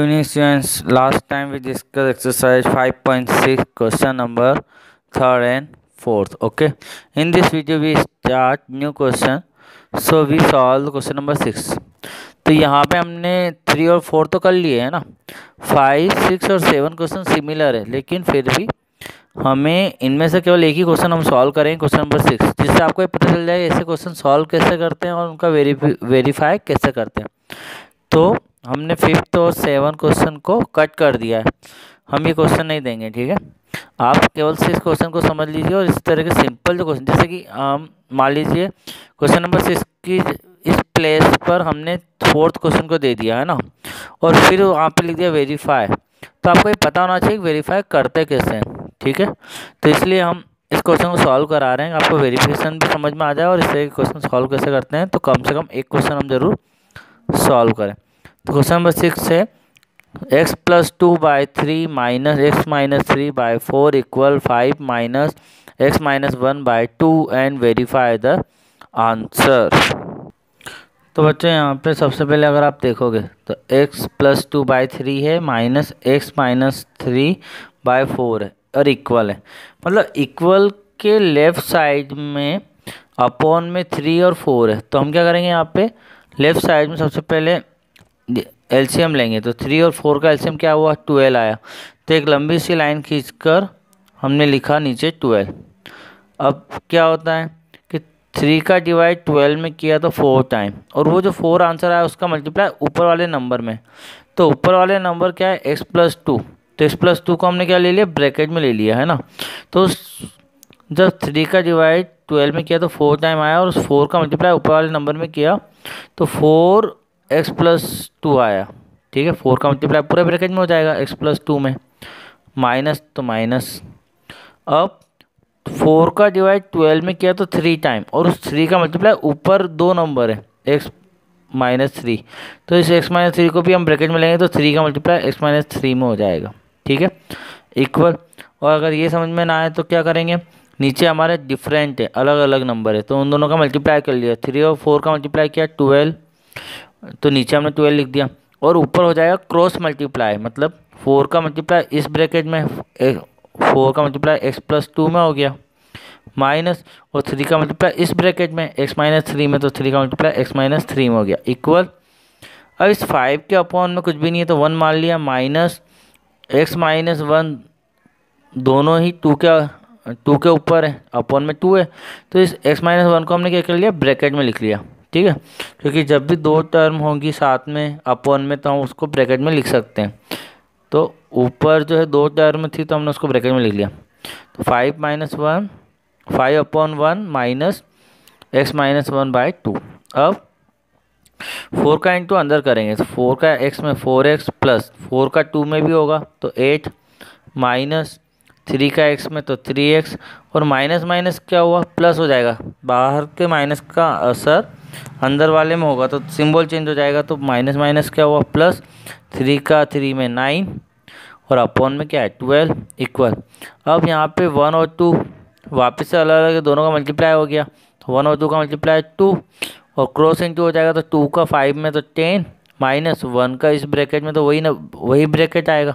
evening students last time we discussed exercise 5.6 question number third and fourth, okay? In this video, we start new question. So, we solve question number six. तो यहाँ पे हमने three और four तो कर लिए, है ना? फाइव सिक्स और सेवन क्वेश्चन सिमिलर है, लेकिन फिर भी हमें इनमें से केवल एक ही क्वेश्चन हम सॉल्व करेंगे क्वेश्चन नंबर सिक्स जिससे आपको ये पता चल जाए, ऐसे क्वेश्चन सॉल्व कैसे करते हैं और उनका वेरीफाई कैसे करते हैं। तो हमने फिफ्थ और सेवन क्वेश्चन को कट कर दिया है। हम ये क्वेश्चन नहीं देंगे, ठीक है? आप केवल से इस क्वेश्चन को समझ लीजिए और इस तरह के सिंपल जो क्वेश्चन जैसे कि मान लीजिए क्वेश्चन नंबर सिक्स की इस प्लेस पर हमने फोर्थ क्वेश्चन को दे दिया, है ना? और फिर वहाँ पे लिख दिया वेरीफाई तो आपको ये पता होना चाहिए वेरीफाई करते कैसे हैं, ठीक है? तो इसलिए हम इस क्वेश्चन को सॉल्व करा रहे हैं। आपको वेरिफिकेशन भी समझ में आ जाए और इस तरह के क्वेश्चन सॉल्व कैसे करते हैं तो कम से कम एक क्वेश्चन हम ज़रूर सॉल्व करें। तो क्वेश्चन नंबर सिक्स है x plus two by three minus x minus three by four equal five minus x minus one by two and verify the answer तो बच्चों, यहाँ पे सबसे पहले अगर आप देखोगे तो x plus two by three है minus x minus three by four है और इक्वल है। मतलब इक्वल के लेफ़्ट साइड में अपॉन में थ्री और फोर है। तो हम क्या करेंगे यहाँ पे? लेफ़्ट साइड में सबसे पहले एलसीएम लेंगे। तो थ्री और फोर का एलसीएम क्या हुआ? ट्वेल्व आया। तो एक लंबी सी लाइन खींचकर हमने लिखा नीचे ट्वेल्व अब क्या होता है कि थ्री का डिवाइड ट्वेल्व में किया तो फोर टाइम और वो जो फोर आंसर आया उसका मल्टीप्लाई ऊपर वाले नंबर में। तो ऊपर वाले नंबर क्या है? एक्स प्लस टू तो एक्स प्लस टू को हमने क्या ले लिया? ब्रैकेट में ले लिया, है ना? तो जब थ्री का डिवाइड ट्वेल्व में किया तो फोर टाइम आया और उस फोर का मल्टीप्लाई ऊपर वाले नंबर में किया तो फोर एक्स प्लस टू आया। ठीक है? फोर का मल्टीप्लाई पूरे ब्रैकेट में हो जाएगा एक्स प्लस टू में। माइनस तो माइनस अब फोर का डिवाइड ट्वेल्व में किया तो थ्री टाइम और उस थ्री का मल्टीप्लाई ऊपर दो नंबर है एक्स माइनस थ्री तो इस एक्स माइनस थ्री को भी हम ब्रैकेट में लेंगे तो थ्री का मल्टीप्लाई एक्स माइनस थ्री में हो जाएगा। ठीक है? इक्वल और अगर ये समझ में ना आए तो क्या करेंगे? नीचे हमारे डिफरेंट है अलग अलग नंबर है। तो उन दोनों का मल्टीप्लाई कर लिया। थ्री और फोर का मल्टीप्लाई किया ट्वेल्व तो नीचे हमने ट्वेल्व लिख दिया। और ऊपर हो जाएगा क्रॉस मल्टीप्लाई मतलब फोर का मल्टीप्लाई इस ब्रैकेट में फोर का मल्टीप्लाई एक्स प्लस टू में हो गया। माइनस और थ्री का मल्टीप्लाई इस ब्रैकेट में एक्स माइनस थ्री में तो थ्री का मल्टीप्लाई एक्स माइनस थ्री में हो गया। इक्वल अब इस फाइव के अपॉन में कुछ भी नहीं है तो वन मान लिया। माइनस एक्स माइनस वन दोनों ही टू के टू के ऊपर है, अपॉन में टू है तो इस एक्स माइनस वन को हमने क्या कर लिया? ब्रैकेट में लिख लिया, ठीक है? क्योंकि जब भी दो टर्म होंगी साथ में अपॉन में तो हम उसको ब्रैकेट में लिख सकते हैं। तो ऊपर जो है दो टर्म थी तो हमने उसको ब्रैकेट में लिख लिया। तो five minus one five upon one minus x minus one by two अब फोर का इंटू अंदर करेंगे तो फोर का एक्स में फोर एक्स प्लस फोर का टू में भी होगा तो एट माइनस थ्री का एक्स में तो थ्री एक्स और माइनस माइनस क्या हुआ? प्लस हो जाएगा। बाहर के माइनस का असर अंदर वाले में होगा तो सिंबल चेंज हो जाएगा तो माइनस माइनस क्या हुआ? प्लस थ्री का थ्री में नाइन और अपॉन में क्या है? Twelve equal. अब यहाँ पे वन और टू वापस से अलग अलग, दोनों का मल्टीप्लाई हो गया। तो वन और टू का मल्टीप्लाई टू और क्रॉस इंटू हो जाएगा तो टू का फाइव में तो टेन माइनस वन का इस ब्रैकेट में तो वही ना, वही ब्रैकेट आएगा।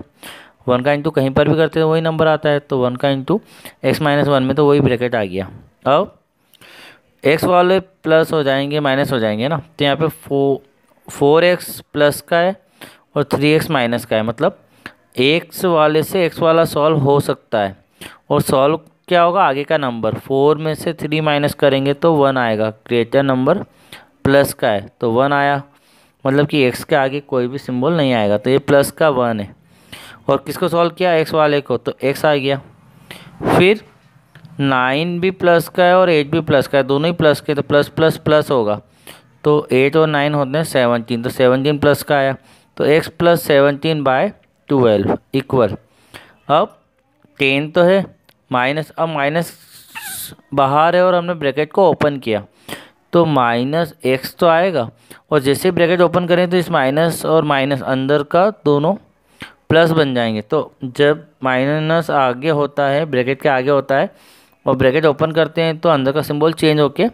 वन का इंटू कहीं पर भी करते हैं, वही नंबर आता है तो वन का इंटू एक्स माइनस वन में तो वही ब्रैकेट आ गया। अब एक्स वाले प्लस हो जाएँगे, माइनस हो जाएँगे ना? तो यहाँ पे फो फोर एक्स प्लस का है और थ्री एक्स माइनस का है मतलब एक्स वाले से एक्स वाला सॉल्व हो सकता है। और सॉल्व क्या होगा? आगे का नंबर फोर में से थ्री माइनस करेंगे तो वन आएगा ग्रेटर नंबर प्लस का है तो वन आया। मतलब कि एक्स के आगे कोई भी सिंबल नहीं आएगा तो ये प्लस का वन है। और किसको सॉल्व किया? एक्स वाले को। तो एक्स आ गया। फिर नाइन भी प्लस का है और एट भी प्लस का है। दोनों ही प्लस के तो प्लस प्लस प्लस होगा। तो एट और नाइन होते हैं सेवनटीन तो सेवनटीन प्लस का आया। तो x plus seventeen by twelve equal अब टेन तो है। माइनस अब माइनस बाहर है और हमने ब्रैकेट को ओपन किया। तो माइनस एक्स तो आएगा। और जैसे ब्रैकेट ओपन करें तो इस माइनस और माइनस अंदर का दोनों प्लस बन जाएँगे। तो जब माइनस आगे होता है, ब्रैकेट के आगे होता है, और ब्रैकेट ओपन करते हैं तो अंदर का सिंबल चेंज होके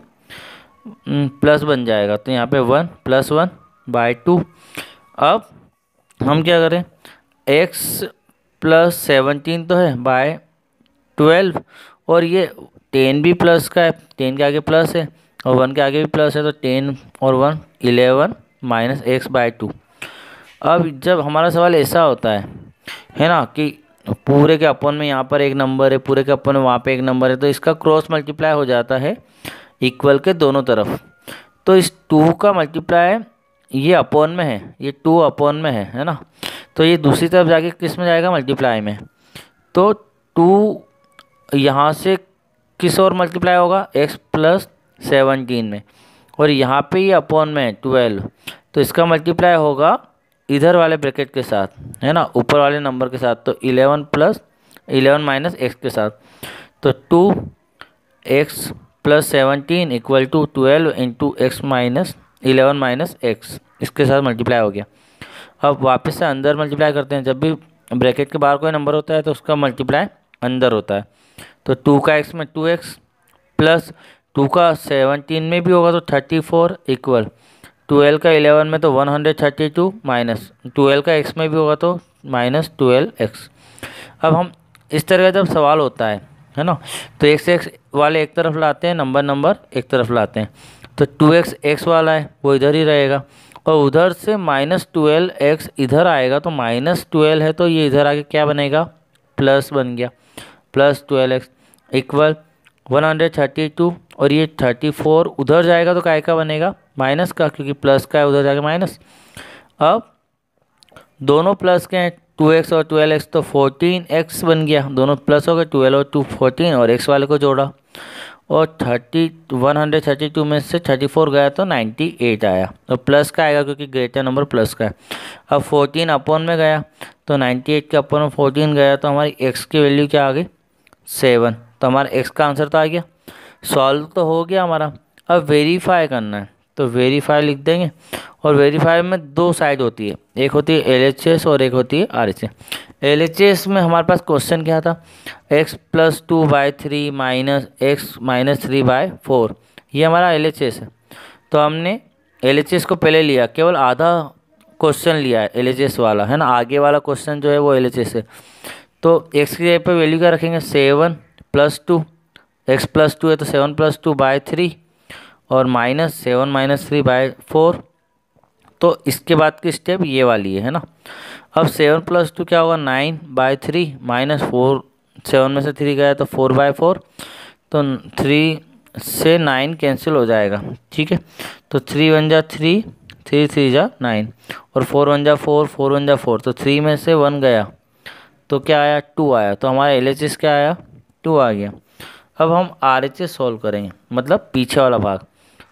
प्लस बन जाएगा। तो यहाँ पे one plus one by two. अब हम क्या करें? एक्स प्लस सेवनटीन तो है, बाय ट्वेल्व। और ये टेन भी प्लस का है, टेन के आगे प्लस है, और वन के आगे भी प्लस है तो टेन और one eleven minus x by two. अब जब हमारा सवाल ऐसा होता है है ना, कि पूरे के अपन में यहाँ पर एक नंबर है, पूरे के अपन में वहाँ पे एक नंबर है तो इसका क्रॉस मल्टीप्लाई हो जाता है इक्वल के दोनों तरफ़। तो इस टू का मल्टीप्लाई ये अपॉन में है, ये टू अपॉन में है है ना? तो ये दूसरी तरफ़ जाके किसमें जाएगा? मल्टीप्लाई में। तो टू यहाँ से किस और मल्टीप्लाई होगा? एक्स प्लस सेवनटीन में। और यहाँ पे ये अपॉन में है ट्वेल्व तो इसका मल्टीप्लाई होगा इधर वाले ब्रैकेट के साथ, है ना? ऊपर वाले नंबर के साथ तो eleven plus eleven minus x के साथ। तो two x plus seventeen equal two twelve into x minus eleven minus x. इसके साथ मल्टीप्लाई हो गया। अब वापस से अंदर मल्टीप्लाई करते हैं। जब भी ब्रैकेट के बाहर कोई नंबर होता है तो उसका मल्टीप्लाई अंदर होता है। तो टू का एक्स में टू एक्स प्लस टू का सेवनटीन में भी होगा तो थर्टी फोर इक्वल ट्वेल्व का इलेवन में तो one hundred thirty two minus, twelve का एक्स में भी होगा तो माइनस ट्वेल्व एक्स। अब हम इस तरह का जब सवाल होता है है ना? तो एक्स एक्स वाले एक तरफ़ लाते हैं, नंबर नंबर एक तरफ़ लाते हैं। तो टू एक्स एक्स वाला है, वो इधर ही रहेगा। और उधर से माइनस ट्वेल्व एक्स इधर आएगा तो माइनस ट्वेल्व है तो ये इधर आके क्या बनेगा? प्लस बन गया। Plus twelve x equal one hundred thirty two और ये थर्टी फोर उधर जाएगा तो काय का बनेगा? माइनस का, क्योंकि प्लस का है, उधर जाएगा माइनस अब दोनों प्लस के हैं टू एक्स और ट्वेल्व एक्स तो फोर्टीन एक्स बन गया। दोनों प्लस हो गए ट्वेल्व और टू फोर्टीन और एक्स वाले को जोड़ा। और thirty one hundred thirty two में से थर्टी फोर गया तो नाइन्टी एट आया। तो प्लस का आएगा क्योंकि ग्रेटर नंबर प्लस का है। अब फोर्टीन अपॉन में गया तो नाइन्टी एट के अपॉन में फोर्टीन गया तो हमारी एक्स की वैल्यू क्या आ गई? सेवन तो हमारा एक्स का आंसर तो आ गया। सॉल्व तो हो गया हमारा। अब वेरीफाई करना है। तो वेरीफाई लिख देंगे। और वेरीफाई में दो साइड होती है। एक होती है एलएचएस और एक होती है आर एल में हमारे पास क्वेश्चन क्या था? X plus two by three minus x minus three by four ये हमारा एलएचएस है। तो हमने एलएचएस को पहले लिया। केवल आधा क्वेश्चन लिया है एल वाला। है ना? आगे वाला क्वेश्चन जो है वो एलएचएस है। तो एक्स की जगह पर वैल्यू क्या रखेंगे? Seven plus two x plus two है तो seven plus two by three और minus seven minus three by four तो इसके बाद की स्टेप ये वाली है ना? अब सेवन प्लस टू क्या होगा? Nine by three minus four seven में से थ्री गया तो फोर बाय फोर तो थ्री से नाइन कैंसिल हो जाएगा, ठीक है? तो थ्री वन जा थ्री थ्री थ्री जा नाइन और फोर वन जा फोर फोर वन जा फोर तो थ्री में से वन गया तो क्या आया? टू आया। तो हमारा एलएचएस क्या आया? टू आ गया। अब हम आर एच एस सॉल्व करेंगे मतलब पीछे वाला भाग।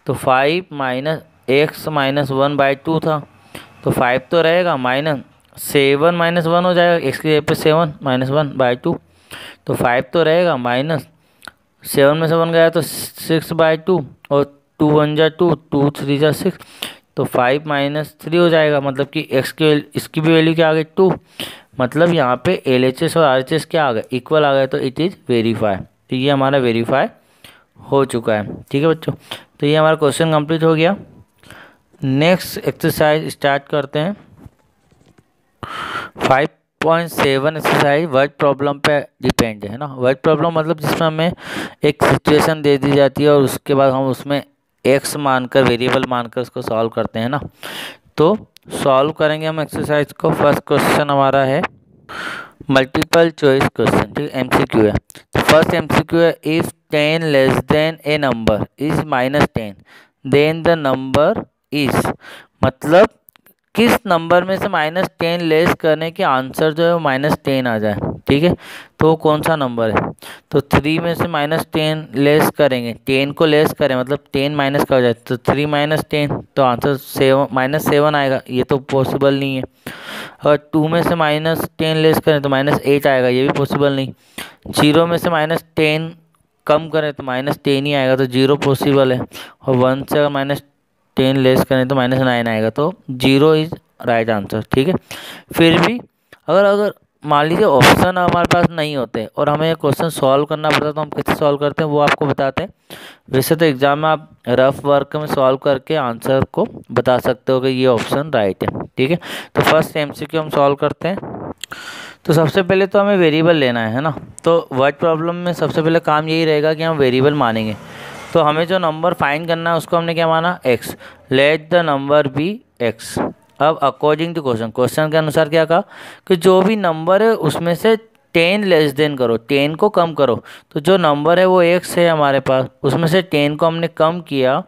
तो five minus x minus one by two था। तो फाइव तो रहेगा माइनस सेवन माइनस वन हो जाएगा। एक्स की जगह पे seven minus one by two तो फाइव तो रहेगा माइनस सेवन में से वन गया तो सिक्स बाई टू और टू वन जा टू टू थ्री जा सिक्स तो फाइव माइनस थ्री हो जाएगा मतलब कि एक्स की इसकी भी वैल्यू क्या आ गई? टू मतलब यहाँ पे एल एच एस और आर एच एस क्या आ गया? इक्वल आ गया तो इट इज़ वेरीफाई तो ये हमारा वेरीफाई हो चुका है। ठीक है बच्चों तो ये हमारा क्वेश्चन कंप्लीट हो गया। नेक्स्ट एक्सरसाइज स्टार्ट करते हैं। Five point seven exercise word problem पे डिपेंड है ना? वर्ड प्रॉब्लम मतलब जिसमें हमें एक सिचुएशन दे दी जाती है और उसके बाद हम उसमें एक्स मानकर वेरिएबल मानकर उसको सॉल्व करते हैं ना? तो सॉल्व करेंगे हम एक्सरसाइज को। फ़र्स्ट क्वेश्चन हमारा है मल्टीपल चॉइस क्वेश्चन ठीक है? एम सी क्यू है। फ़र्स्ट एम सी क्यू है if ten less than a number is minus ten then the number is मतलब किस नंबर में से माइनस टेन लेस करने के आंसर जो है वो माइनस टेन आ जाए? ठीक है? तो कौन सा नंबर है? तो थ्री में से माइनस टेन लेस करेंगे। टेन को लेस करें मतलब टेन माइनस का हो जाए तो थ्री माइनस टेन तो आंसर सेवन माइनस सेवन आएगा। ये तो पॉसिबल नहीं है। और टू में से माइनस टेन लेस करें तो माइनस एट आएगा, ये भी पॉसिबल नहीं। ज़ीरो में से माइनस टेन कम करें तो माइनस टेन ही आएगा तो ज़ीरो पॉसिबल है। और वन से अगर माइनस टेन लेस करें तो माइनस नाइन आएगा तो ज़ीरो इज़ राइट आंसर ठीक है? फिर भी अगर अगर मान लीजिए ऑप्शन हमारे पास नहीं होते और हमें क्वेश्चन सॉल्व करना पड़ता तो हम कैसे सॉल्व करते हैं वो आपको बताते हैं। वैसे तो एग्ज़ाम में आप रफ वर्क में सॉल्व करके आंसर को बता सकते हो कि ये ऑप्शन राइट है, ठीक है? तो फ़र्स्ट एम हम सॉल्व करते हैं। तो सबसे पहले तो हमें वेरिएबल लेना है ना? तो वर्ड प्रॉब्लम में सबसे पहले काम यही रहेगा कि हम वेरिएबल मानेंगे। तो हमें जो नंबर फाइंड करना है, उसको हमने क्या माना? X let the number be x अब अकॉर्डिंग टू क्वेश्चन क्वेश्चन के अनुसार क्या कहा? कि जो भी नंबर है, उसमें से टेन लेस देन करो टेन को कम करो। तो जो नंबर है, वो एक्स है हमारे पास। उसमें से टेन को हमने कम किया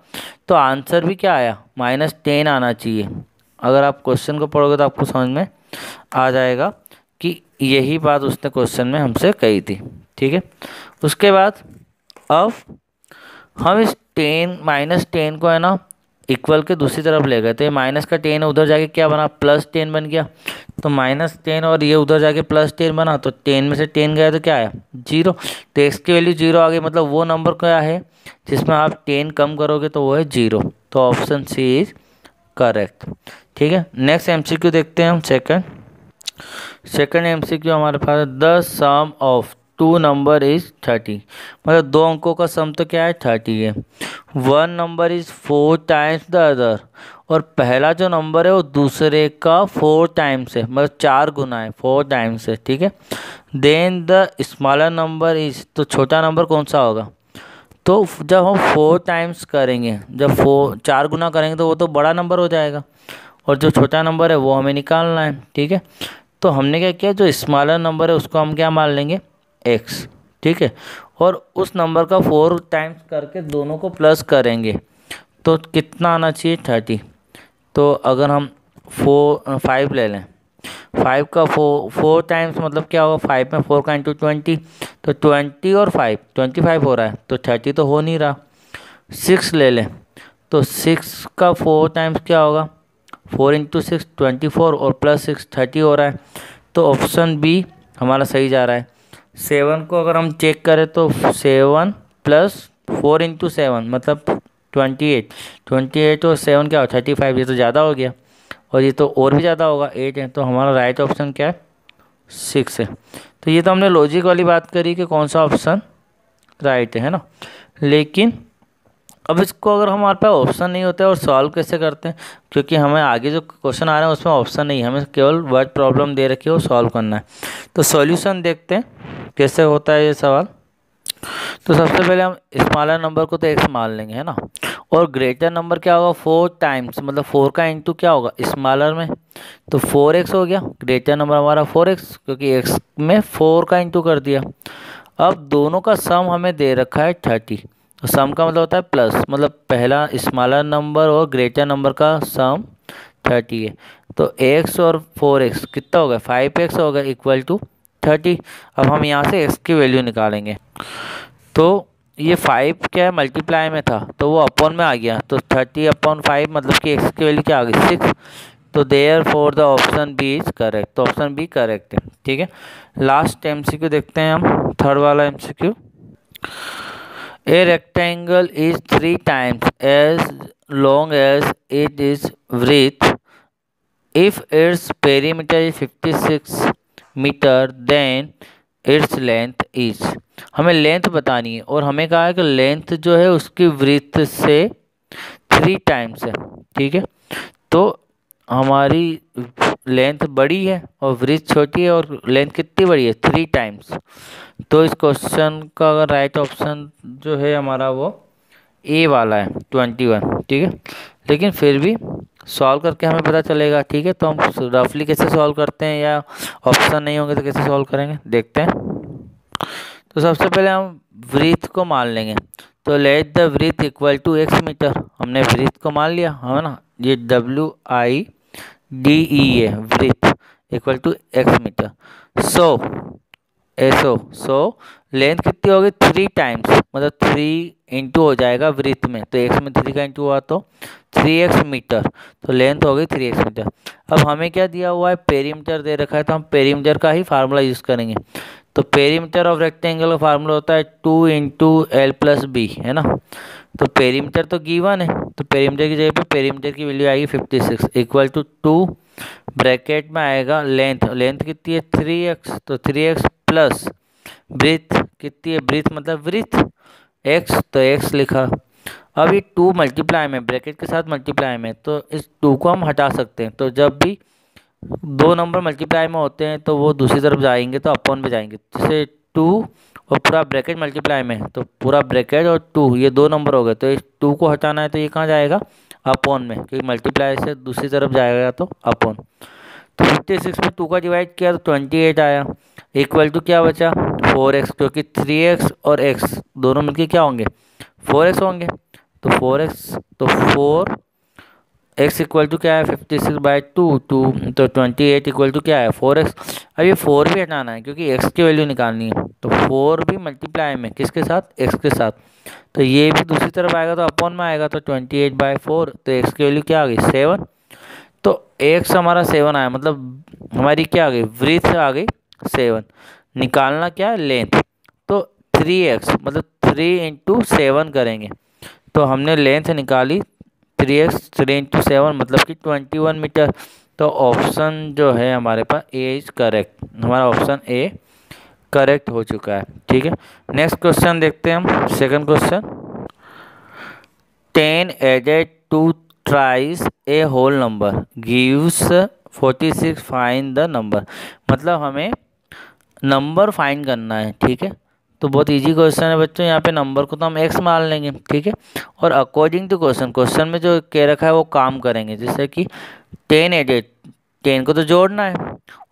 तो आंसर भी क्या आया? माइनस टेन आना चाहिए। अगर आप क्वेश्चन को पढ़ोगे तो आपको समझ में आ जाएगा कि यही बात उसने क्वेश्चन में हमसे कही थी। ठीक है? उसके बाद, अब हम इस टेन माइनस टेन को है ना इक्वल के दूसरी तरफ़ ले गए। तो ये माइनस का टेन उधर जाके क्या बना? प्लस टेन बन गया। तो माइनस टेन और ये उधर जाके प्लस टेन बना। तो टेन में से टेन गया तो क्या आया ज़ीरो। तो एक्स की वैल्यू ज़ीरो आ गई। मतलब वो नंबर क्या है? जिसमें आप टेन कम करोगे तो वो है ज़ीरो। तो ऑप्शन सी इज़ करेक्ट। ठीक है? नेक्स्ट एमसीक्यू देखते हैं हम। सेकंड। सेकंड एम हमारे पास the sum of two number is thirty. मतलब दो अंकों का सम तो क्या है? थर्टी है। One number is four times the other और पहला जो नंबर है वो दूसरे का फोर टाइम्स है। मतलब चार गुना है फोर टाइम्स है, ठीक है? Then the smaller number is तो छोटा नंबर कौन सा होगा? तो जब हम फोर टाइम्स करेंगे, जब फोर चार गुना करेंगे तो वो तो बड़ा नंबर हो जाएगा। और जो छोटा नंबर है वो हमें निकालना है, ठीक है? तो हमने क्या किया? जो स्मॉलर नंबर है उसको हम क्या मान लेंगे? एक्स ठीक है? और उस नंबर का फोर टाइम्स करके दोनों को प्लस करेंगे तो कितना आना चाहिए? थर्टी तो अगर हम फोर फाइव ले लें फाइव का फोर फोर टाइम्स मतलब क्या होगा? फाइव में फोर का इंटू ट्वेंटी तो ट्वेंटी और फाइव ट्वेंटी फाइव हो रहा है तो थर्टी तो हो नहीं रहा. सिक्स ले लें तो सिक्स का फोर टाइम्स क्या होगा? Four into six twenty four और प्लस सिक्स थर्टी हो रहा है. तो ऑप्शन बी हमारा सही जा रहा है. सेवन को अगर हम चेक करें तो seven plus four into seven मतलब ट्वेंटी एट ट्वेंटी एट और सेवन क्या हो? थर्टी फाइव ये तो ज़्यादा हो गया। और ये तो और भी ज़्यादा होगा एट है तो हमारा राइट ऑप्शन क्या है? सिक्स है। तो ये तो हमने लॉजिक वाली बात करी कि कौन सा ऑप्शन राइट है ना? लेकिन अब इसको अगर हमारे पास ऑप्शन नहीं होता है और सॉल्व कैसे करते हैं? क्योंकि हमें आगे जो क्वेश्चन आ रहे हैं उसमें ऑप्शन नहीं है। हमें केवल वर्ड प्रॉब्लम दे रखी है, वो सॉल्व करना है। तो सॉल्यूशन देखते हैं। कैसे होता है ये सवाल? तो सबसे पहले हम स्मॉलर नंबर को तो एक्स मान लेंगे, है ना? और ग्रेटर नंबर क्या होगा? फोर टाइम्स मतलब फोर का इंटू क्या होगा? स्मॉलर में। तो फोर एक्स हो गया। ग्रेटर नंबर हमारा फोर एक्स क्योंकि एक्स में फोर का इंटू कर दिया। अब दोनों का सम हमें दे रखा है थर्टी तो सम का मतलब होता है प्लस मतलब पहला स्मॉलर नंबर और ग्रेटर नंबर का सम थर्टी है। तो एक्स और फोर एक्स कितना हो गया? फाइव एक्स हो गया इक्वल टू थर्टी, अब हम यहाँ से एक्स की वैल्यू निकालेंगे। तो ये फाइव क्या है? मल्टीप्लाई में था तो वो अपॉन में आ गया। तो थर्टी अपॉन फाइव मतलब कि एक्स की वैल्यू क्या आ गई? सिक्स तो therefore the option B is correct तो ऑप्शन बी करेक्ट है, ठीक है? लास्ट एम सी क्यू देखते हैं हम थर्ड वाला um A rectangle is three times as long as it is width. If its perimeter fifty 56 meter, then its length is. हमें length बतानी है और हमें कहा है कि लेंथ जो है उसकी वृत्त से थ्री टाइम्स है ठीक है? तो हमारी लेंथ बड़ी है और वृत्त छोटी है और लेंथ कितनी बड़ी है? थ्री टाइम्स तो इस क्वेश्चन का अगर राइट ऑप्शन जो है हमारा वो ए वाला है ट्वेंटी वन ठीक है? लेकिन फिर भी सॉल्व करके हमें पता चलेगा, ठीक है? तो हम रफली कैसे सॉल्व करते हैं या ऑप्शन नहीं होंगे तो कैसे सॉल्व करेंगे? देखते हैं। तो सबसे पहले हम वृत्त को मान लेंगे। तो let the breadth equal to x meter हमने वृत्त को मान लिया, है ना? ये W I D E A breadth equal to x meter so एसो सो लेंथ कितनी होगी? थ्री टाइम्स मतलब थ्री इंटू हो जाएगा वृत्त में। तो एक्स में थ्री का इंटू हुआ तो थ्री एक्स मीटर तो लेंथ हो गई थ्री एक्स मीटर अब हमें क्या दिया हुआ है? पेरीमीटर दे रखा है तो हम पेरीमीटर का ही फार्मूला यूज़ करेंगे। तो पेरीमीटर ऑफ़ रेक्टेंगल का फार्मूला होता है two into L plus B है ना? तो पेरीमीटर तो गिवन है। तो पेरीमीटर की जगह पे पेरीमीटर की वैल्यू आएगी fifty six equal to two bracket में आएगा लेंथ लेंथ कितनी है? थ्री एक्स तो थ्री एक्स प्लस ब्रिथ कितनी है? ब्रिथ मतलब ब्रिथ। एक्स तो एक्स लिखा। अब ये टू मल्टीप्लाई में, ब्रैकेट के साथ मल्टीप्लाई में तो इस टू को हम हटा सकते हैं। तो जब भी दो नंबर मल्टीप्लाई में होते हैं तो वो दूसरी तरफ़ जाएँगे तो अपॉन में जाएँगे। जैसे टू और पूरा ब्रैकेट मल्टीप्लाई में तो पूरा ब्रैकेट और टू, ये दो नंबर हो गए तो इस टू को हटाना है तो ये कहाँ जाएगा? अपॉन में, क्योंकि मल्टीप्लाई से दूसरी तरफ़ जाएगा तो अपॉन। तो फिफ्टी सिक्स में टू का डिवाइड किया तो ट्वेंटी एट आया। इक्वल टू क्या बचा? फोर एक्स क्योंकि थ्री एक्स और एक्स दोनों मिलके क्या होंगे? फोर एक्स होंगे। तो फोर एक्स तो फोर एक्स इक्वल टू क्या है? Fifty six by two two तो ट्वेंटी एट इक्वल टू क्या है? फोर एक्स अब ये फोर भी हटाना है, क्योंकि एक्स की वैल्यू निकालनी है। तो फोर भी मल्टीप्लाई में किसके साथ? एक्स के साथ। तो ये भी दूसरी तरफ़ आएगा तो अपॉन में आएगा तो ट्वेंटी एट बाई फोर तो एक्स की वैल्यू क्या आ गई? सेवन तो एक्स हमारा सेवन आया मतलब हमारी क्या आ गई? वृथ आ गई सेवन निकालना क्या है? लेंथ तो थ्री एक्स मतलब थ्री इंटू सेवन करेंगे. तो हमने लेंथ निकाली three x three into seven मतलब कि ट्वेंटी वन मीटर तो ऑप्शन जो है हमारे पास ए इज़ करेक्ट हमारा ऑप्शन ए करेक्ट हो चुका है। ठीक है? नेक्स्ट क्वेश्चन देखते हैं हम। Second question ten added to thrice a whole number gives forty six find the number मतलब हमें नंबर फाइन करना है, ठीक है? तो बहुत इजी क्वेश्चन है बच्चों। यहाँ पे नंबर को तो हम एक्स मान लेंगे, ठीक है? और अकॉर्डिंग टू क्वेश्चन क्वेश्चन में जो कह रखा है वो काम करेंगे। जैसे कि टेन एडेड टेन को तो जोड़ना है।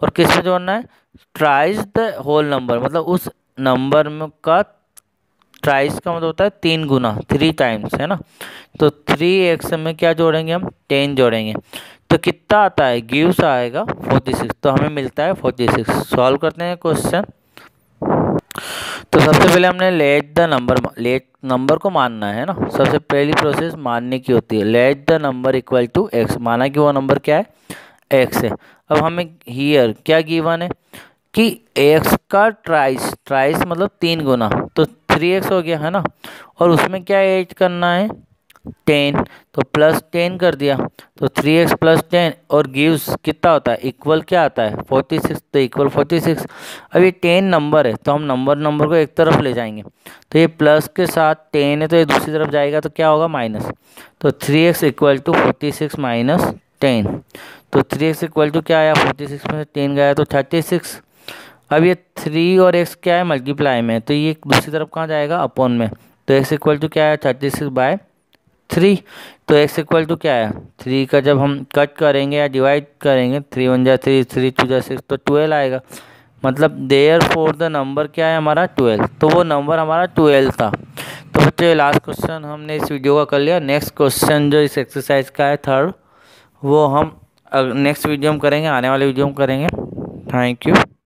और किसमें जोड़ना है? ट्राइज द होल नंबर मतलब उस नंबर में का ट्राइस का मतलब होता है तीन गुना थ्री टाइम्स है ना? तो थ्री एक्स में क्या जोड़ेंगे हम? टेन जोड़ेंगे। तो कितना आता है? गिव्स आएगा फोर्टी सिक्स तो हमें मिलता है फोर्टी सिक्स सॉल्व करते हैं क्वेश्चन तो सबसे पहले हमने let the number let number को मानना है ना? सबसे पहली प्रोसेस मानने की होती है। Let the number equal to x माना कि वो नंबर क्या है? एक्स है। अब हमें हियर क्या गिवन है? कि एक्स का ट्राइस ट्राइस मतलब तीन गुना तो थ्री एक्स हो गया, है ना? और उसमें क्या ऐड करना है? टेन तो प्लस टेन कर दिया तो थ्री एक्स प्लस टेन और गिव्स कितना होता है? इक्वल क्या आता है? फोर्टी सिक्स तो इक्वल फोर्टी सिक्स अब ये टेन नंबर है तो हम नंबर नंबर को एक तरफ़ ले जाएँगे। तो ये प्लस के साथ टेन है तो ये दूसरी तरफ़ जाएगा तो क्या होगा? माइनस तो three x equal to forty six minus ten. तो थ्री एक्स इक्वल टू क्या आया? फोर्टी सिक्स में से टेन गया तो थर्टी सिक्स अब ये थ्री और एक्स क्या है? मल्टीप्लाई में। तो ये दूसरी तरफ़ कहाँ जाएगा? अपॉन में। तो एक्स इक्वल टू क्या है थर्टी सिक्स बाय थ्री तो एक्स इक्वल टू क्या है थ्री का जब हम कट करेंगे या डिवाइड करेंगे थ्री वन जा थ्री थ्री टू जा सिक्स तो ट्वेल्व आएगा। मतलब देयर फोर द नंबर क्या है हमारा? ट्वेल्व तो वो नंबर हमारा ट्वेल्व था। तो बच्चों लास्ट क्वेश्चन हमने इस वीडियो का कर लिया। नेक्स्ट क्वेश्चन जो इस एक्सरसाइज का है थर्ड वो हम नेक्स्ट वीडियो में करेंगे आने वाले वीडियो में करेंगे। Thank you